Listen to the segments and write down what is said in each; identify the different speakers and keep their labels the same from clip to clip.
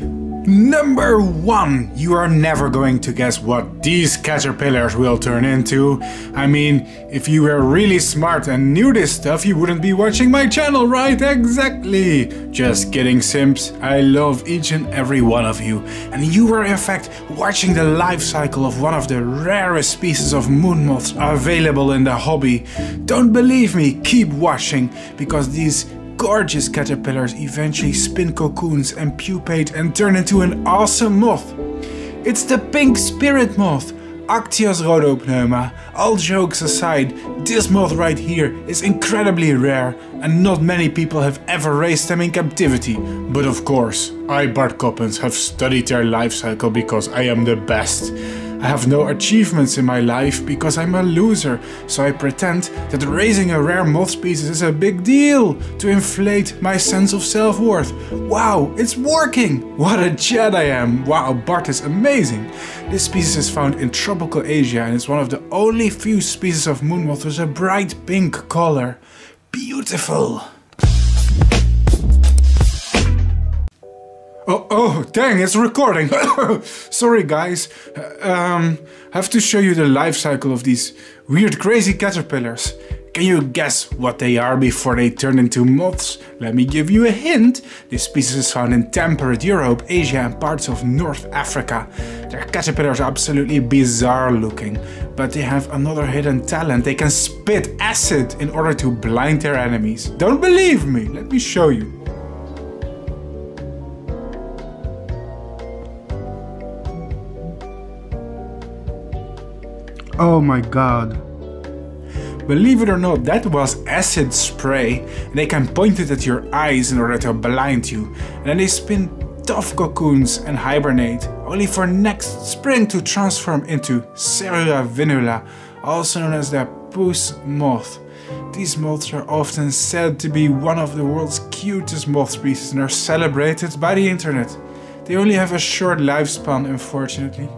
Speaker 1: Number one, you are never going to guess what these caterpillars will turn into. I mean, if you were really smart and knew this stuff, you wouldn't be watching my channel, right? Exactly! Just kidding, simps. I love each and every one of you. And you were in fact watching the life cycle of one of the rarest species of moon moths available in the hobby. Don't believe me, keep watching, because these gorgeous caterpillars eventually spin cocoons and pupate and turn into an awesome moth. It's the pink spirit moth, Actias rhodopneuma. All jokes aside, this moth right here is incredibly rare and not many people have ever raised them in captivity. But of course, I Bart Coppens have studied their life cycle because I am the best. I have no achievements in my life because I'm a loser, so I pretend that raising a rare moth species is a big deal to inflate my sense of self-worth. Wow, it's working! What a Jedi I am! Wow, Bart is amazing! This species is found in tropical Asia and is one of the only few species of moon moth with a bright pink color. Beautiful! Oh, oh, dang, it's recording. Sorry, guys. Um, I have to show you the life cycle of these weird, crazy caterpillars. Can you guess what they are before they turn into moths? Let me give you a hint. This species is found in temperate Europe, Asia and parts of North Africa. Their caterpillars are absolutely bizarre looking, but they have another hidden talent. They can spit acid in order to blind their enemies. Don't believe me? Let me show you. Oh my god. Believe it or not, that was acid spray. They can point it at your eyes in order to blind you. And then they spin tough cocoons and hibernate, only for next spring to transform into Cerura vinula, also known as the puss moth. These moths are often said to be one of the world's cutest moth species and are celebrated by the internet. They only have a short lifespan, unfortunately.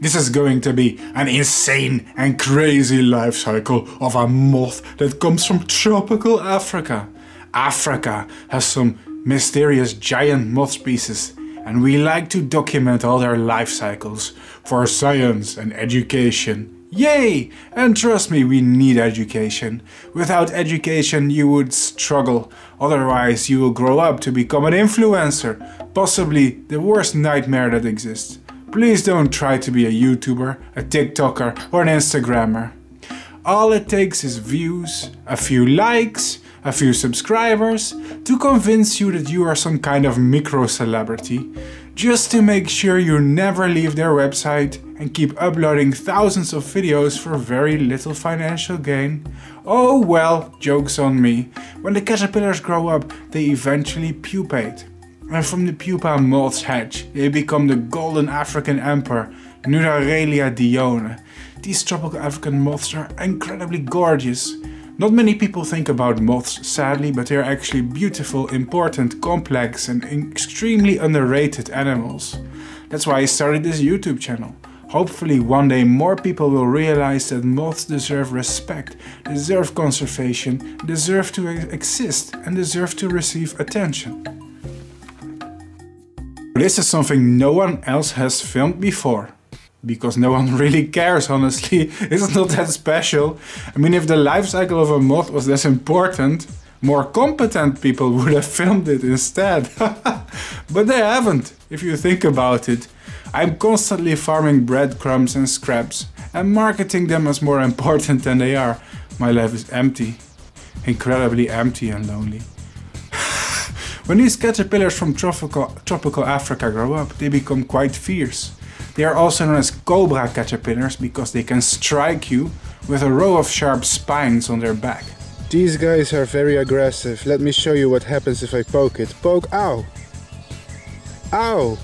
Speaker 1: This is going to be an insane and crazy life cycle of a moth that comes from tropical Africa. Africa has some mysterious giant moth species and we like to document all their life cycles for science and education. Yay! And trust me, we need education. Without education, you would struggle. Otherwise, you will grow up to become an influencer, possibly the worst nightmare that exists. Please don't try to be a YouTuber, a TikToker, or an Instagrammer. All it takes is views, a few likes, a few subscribers to convince you that you are some kind of micro celebrity, just to make sure you never leave their website and keep uploading thousands of videos for very little financial gain. Oh well, joke's on me. When the caterpillars grow up, they eventually pupate and from the pupa moth's hatch, they become the golden African emperor, Nudaurelia dione. These tropical African moths are incredibly gorgeous. Not many people think about moths, sadly, but they are actually beautiful, important, complex and extremely underrated animals. That's why I started this YouTube channel. Hopefully one day more people will realize that moths deserve respect, deserve conservation, deserve to exist and deserve to receive attention. This is something no one else has filmed before. Because no one really cares, honestly. it's not that special. I mean, if the life cycle of a moth was less important, more competent people would have filmed it instead. but they haven't, if you think about it. I'm constantly farming breadcrumbs and scraps and marketing them as more important than they are. My life is empty. Incredibly empty and lonely. When these caterpillars from tropical, tropical Africa grow up, they become quite fierce. They are also known as cobra caterpillars because they can strike you with a row of sharp spines on their back.
Speaker 2: These guys are very aggressive. Let me show you what happens if I poke it. Poke, ow! Ow!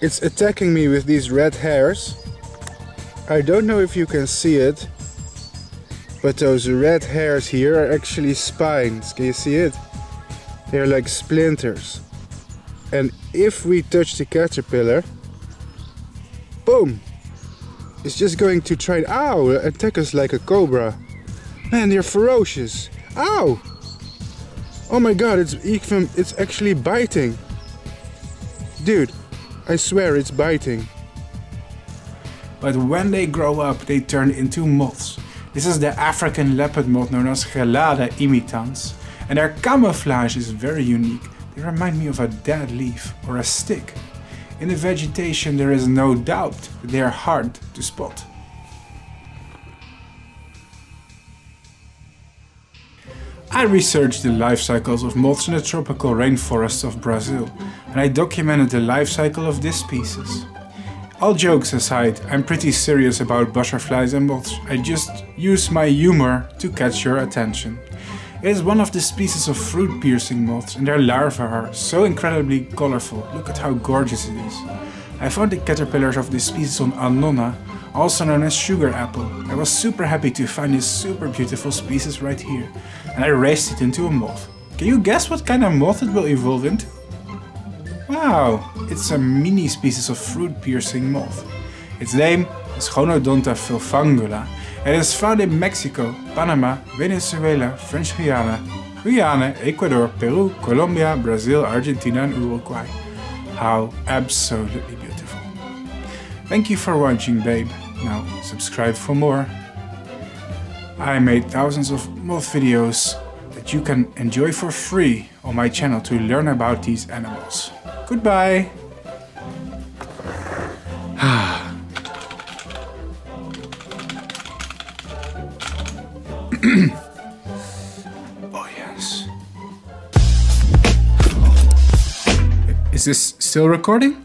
Speaker 2: It's attacking me with these red hairs. I don't know if you can see it, but those red hairs here are actually spines. Can you see it? They're like splinters. And if we touch the caterpillar, boom! It's just going to try, ow, attack us like a cobra. Man, they're ferocious. Ow! Oh my god, it's even, it's actually biting. Dude, I swear it's biting.
Speaker 1: But when they grow up, they turn into moths. This is the African leopard moth known as Gelada imitans. And their camouflage is very unique. They remind me of a dead leaf or a stick. In the vegetation there is no doubt that they are hard to spot. I researched the life cycles of moths in the tropical rainforests of Brazil and I documented the life cycle of this species. All jokes aside, I'm pretty serious about butterflies and moths. I just use my humor to catch your attention. It is one of the species of fruit-piercing moths and their larvae are so incredibly colorful. Look at how gorgeous it is. I found the caterpillars of this species on Annona, also known as sugar apple. I was super happy to find this super beautiful species right here, and I raised it into a moth. Can you guess what kind of moth it will evolve into? Wow, it's a mini species of fruit-piercing moth. Its name is Gonodonta fulvangula it is found in Mexico, Panama, Venezuela, French Guiana, Guyana, Ecuador, Peru, Colombia, Brazil, Argentina and Uruguay. How absolutely beautiful. Thank you for watching babe. Now subscribe for more. I made thousands of moth videos that you can enjoy for free on my channel to learn about these animals. Goodbye! oh yes. Is this still recording?